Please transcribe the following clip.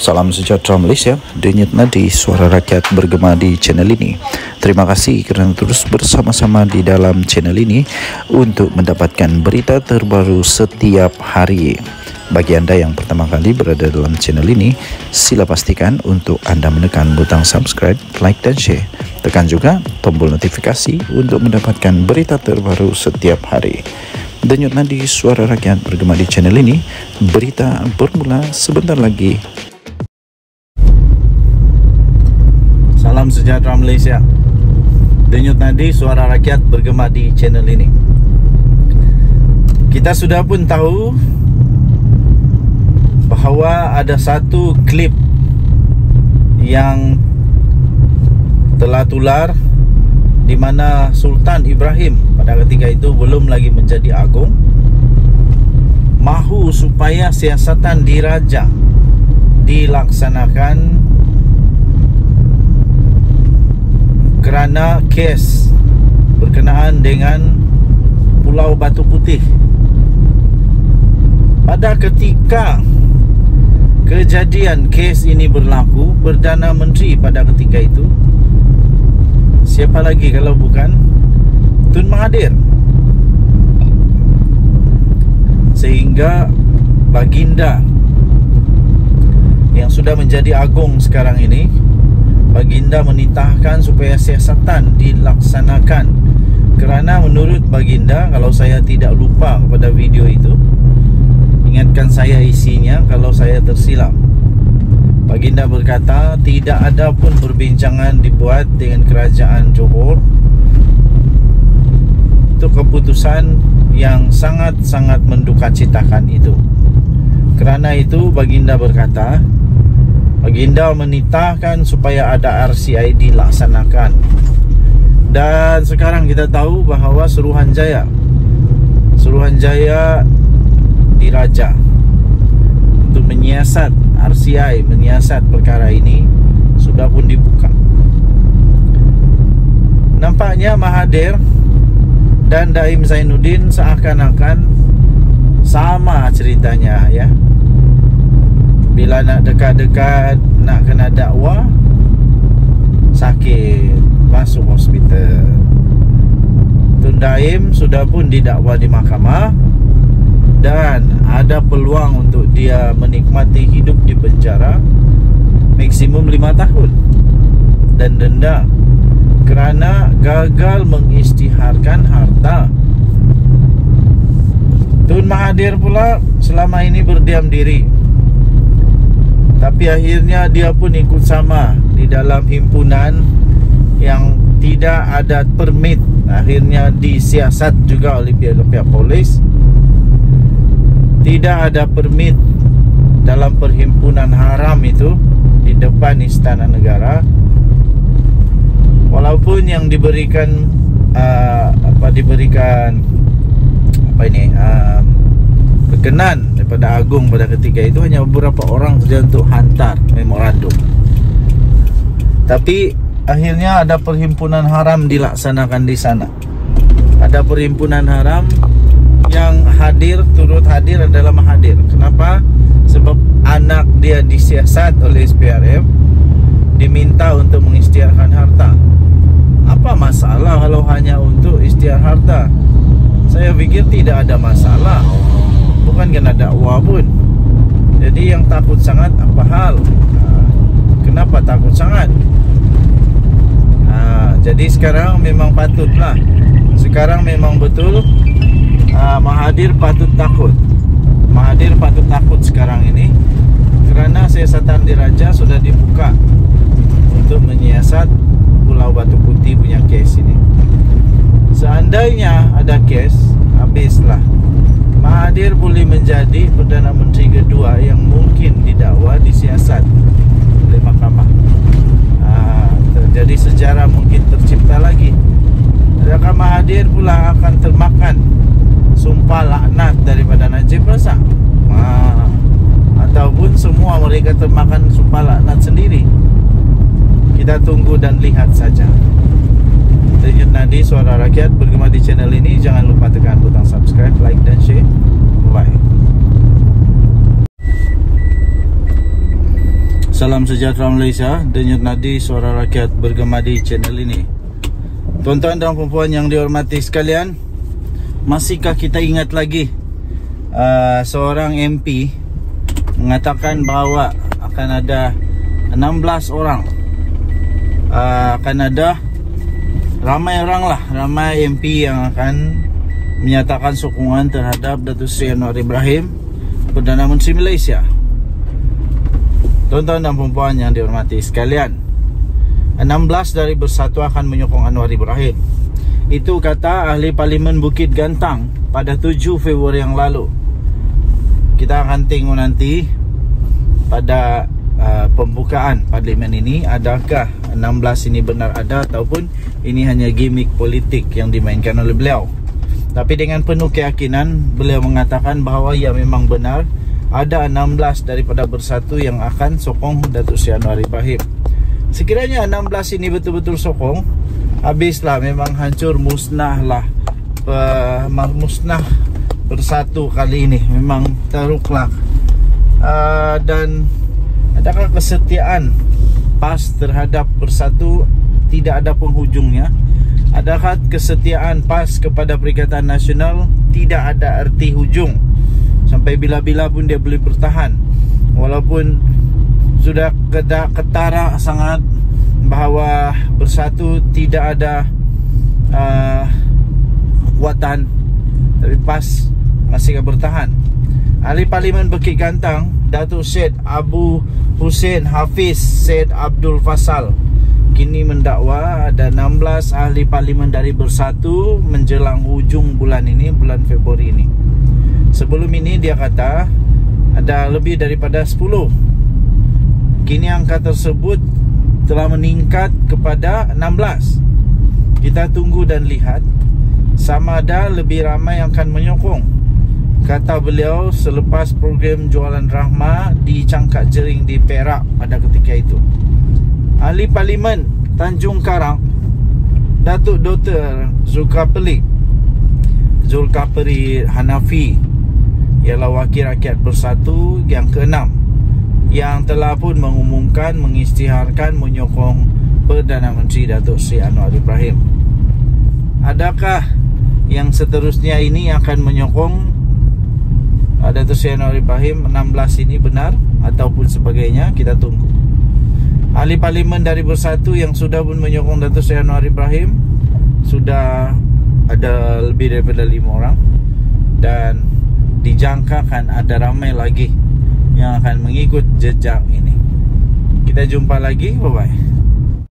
Salam sejahtera Malaysia, denyut nadi suara rakyat bergema di channel ini. Terima kasih kerana terus bersama-sama di dalam channel ini untuk mendapatkan berita terbaru setiap hari. Bagi anda yang pertama kali berada dalam channel ini, sila pastikan untuk anda menekan butang subscribe, like dan share. Tekan juga tombol notifikasi untuk mendapatkan berita terbaru setiap hari. Denyut nadi suara rakyat bergema di channel ini, berita bermula sebentar lagi. Salam sejahtera Malaysia. Denyut nadi suara rakyat bergema di channel ini. Kita sudah pun tahu Bahawa ada satu klip Yang telah tular di mana Sultan Ibrahim pada ketika itu belum lagi menjadi agung mahu supaya siasatan diraja dilaksanakan kerana kes berkenaan dengan Pulau Batu Putih. Pada ketika kejadian kes ini berlaku, Perdana Menteri pada ketika itu siapa lagi kalau bukan Tun Mahathir. Sehingga baginda yang sudah menjadi agung sekarang ini Baginda menitahkan supaya siasatan dilaksanakan. Kerana menurut Baginda kalau saya tidak lupa pada video itu ingatkan saya isinya kalau saya tersilap. Baginda berkata tidak ada pun perbincangan dibuat dengan kerajaan Johor. Itu keputusan yang sangat-sangat mendukacitakan itu. Kerana itu Baginda berkata Baginda menitahkan supaya ada RCI dilaksanakan Dan sekarang kita tahu bahawa Suruhanjaya Suruhanjaya diraja Untuk menyiasat RCI Menyiasat perkara ini Sudah pun dibuka. Nampaknya Mahathir Dan Daim Zainuddin seakan-akan Sama ceritanya ya bila nak dekat-dekat nak kena dakwa sakit masuk hospital. Tun Daim sudah pun didakwa di mahkamah dan ada peluang untuk dia menikmati hidup di penjara maksimum 5 tahun. Dan denda kerana gagal mengistiharkan harta. Tun Mahathir pula selama ini berdiam diri tapi akhirnya dia pun ikut sama Di dalam himpunan Yang tidak ada permit. Akhirnya disiasat juga oleh pihak-pihak polis. Tidak ada permit Dalam perhimpunan haram itu Di depan istana negara. Walaupun yang diberikan uh, Apa diberikan Apa ini uh, Berkenan daripada Agung pada ketika itu hanya beberapa orang saja untuk hantar memorandum. Tapi akhirnya ada perhimpunan haram dilaksanakan di sana. Ada perhimpunan haram yang hadir turut hadir adalah Mahathir. Kenapa? Sebab anak dia disiasat oleh SPRM diminta untuk mengisytiharkan harta. Apa masalah kalau hanya untuk isytihar harta? Saya fikir tidak ada masalah bukan kena dakwa pun. Jadi yang takut sangat apa hal? Ha, kenapa takut sangat? Ha, jadi sekarang memang patutlah. Sekarang memang betul ha, Mahathir patut takut. Mahathir patut takut sekarang ini kerana siasatan diraja sudah dibuka untuk menyiasat Pulau Batu Putih punya kes ini. Seandainya ada kes habislah Mahathir boleh menjadi Perdana Menteri kedua yang mungkin didakwa disiasat oleh mahkamah. Ha, Jadi sejarah mungkin tercipta lagi. Adakah Mahathir pula akan termakan sumpah laknat daripada Najib Razak. Ha, Ataupun semua mereka termakan sumpah laknat sendiri. Kita tunggu dan lihat saja Denyut Nadi Suara Rakyat bergema di channel ini. Jangan lupa tekan butang subscribe, like dan share. Bye Salam sejahtera Malaysia. Denyut Nadi Suara Rakyat bergema di channel ini. Tuan-tuan dan perempuan yang dihormati sekalian Masihkah kita ingat lagi uh, Seorang MP Mengatakan bahawa Akan ada 16 orang uh, Akan ada Ramai orang lah Ramai MP yang akan Menyatakan sokongan terhadap Datuk Seri Anwar Ibrahim Perdana Menteri Malaysia. Tuan-tuan dan perempuan yang dihormati sekalian 16 dari bersatu akan menyokong Anwar Ibrahim. Itu kata ahli parlimen Bukit Gantang Pada 7 Februari yang lalu. Kita akan tengok nanti Pada uh, pembukaan parlimen ini Adakah 16 ini benar ada Ataupun ini hanya gimmick politik yang dimainkan oleh beliau Tapi dengan penuh keyakinan Beliau mengatakan bahawa ia memang benar ada 16 daripada bersatu yang akan sokong Datuk Seri Anwar Ibrahim. Sekiranya 16 ini betul-betul sokong, habislah memang hancur musnahlah musnah bersatu kali ini memang teruklah. Uh, dan adakah kesetiaan PAS terhadap bersatu tidak ada penghujungnya? Adakah kesetiaan PAS kepada Perikatan Nasional tidak ada erti hujung? Sampai bila-bila pun dia boleh bertahan Walaupun sudah ketara sangat Bahawa bersatu tidak ada uh, Kekuatan Tapi PAS masih bertahan Ahli Parlimen Bukit Gantang Datuk Syed Abu Hussein Hafiz Syed Abdul Fasal. Kini mendakwa ada 16 ahli parlimen dari Bersatu menjelang hujung bulan ini, bulan Februari ini. Sebelum ini dia kata ada lebih daripada 10 Kini angka tersebut telah meningkat kepada 16 Kita tunggu dan lihat. Sama ada lebih ramai yang akan menyokong Kata beliau selepas program jualan rahma di Cangkat Jering di Perak pada ketika itu Ahli Parlimen Tanjung Karang Datuk Dr. Zulkapli Zulkapli Hanafi ialah Wakil Rakyat Bersatu yang keenam yang telah pun mengumumkan, mengisytiharkan, menyokong Perdana Menteri Datuk Seri Anwar Ibrahim. Adakah yang seterusnya ini akan menyokong uh, Datuk Seri Anwar Ibrahim 16 ini benar ataupun sebagainya kita tunggu. Ahli Parlimen dari Bersatu yang sudah pun menyokong Seri Anwar Ibrahim sudah ada lebih daripada 5 orang dan dijangkakan ada ramai lagi yang akan mengikut jejak ini. Kita jumpa lagi. Bye bye.